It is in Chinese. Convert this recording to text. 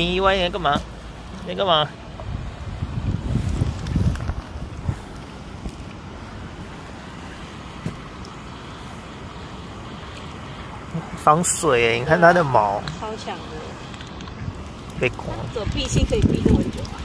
七零一你干嘛？你干嘛？防水，你看它的毛，超强的，被刮。走避性可以避这么久啊？